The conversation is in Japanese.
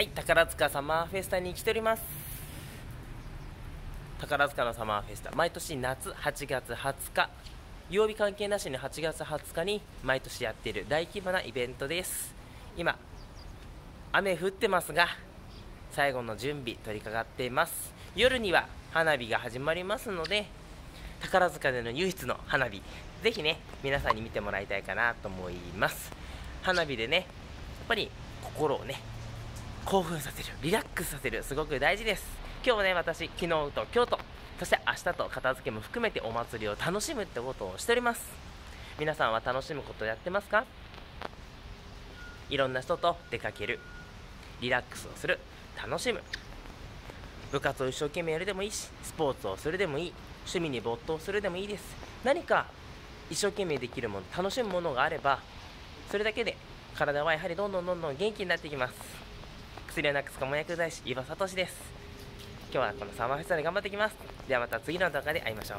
はい宝塚サマーフェスタに来ております。宝塚のサマーフェスタ毎年夏8月20日曜日関係なしに8月20日に毎年やっている大規模なイベントです。今雨降ってますが最後の準備取り掛かっています。夜には花火が始まりますので宝塚での唯一の花火ぜひね皆さんに見てもらいたいかなと思います。花火でねやっぱり心をね興奮させるリラックスさせるすごく大事です。今日はね私昨日と今日とそして明日と片付けも含めてお祭りを楽しむってことをしております。皆さんは楽しむことやってますか？いろんな人と出かけるリラックスをする楽しむ。部活を一生懸命やるでもいいしスポーツをするでもいい。趣味に没頭するでもいいです。何か一生懸命できるもの楽しむものがあればそれだけで体はやはりどんどんどんどん元気になってきます。薬をなくす顧問薬剤師岩聡です。今日はこのサマーフェスタで頑張っていきます。ではまた次の動画で会いましょう。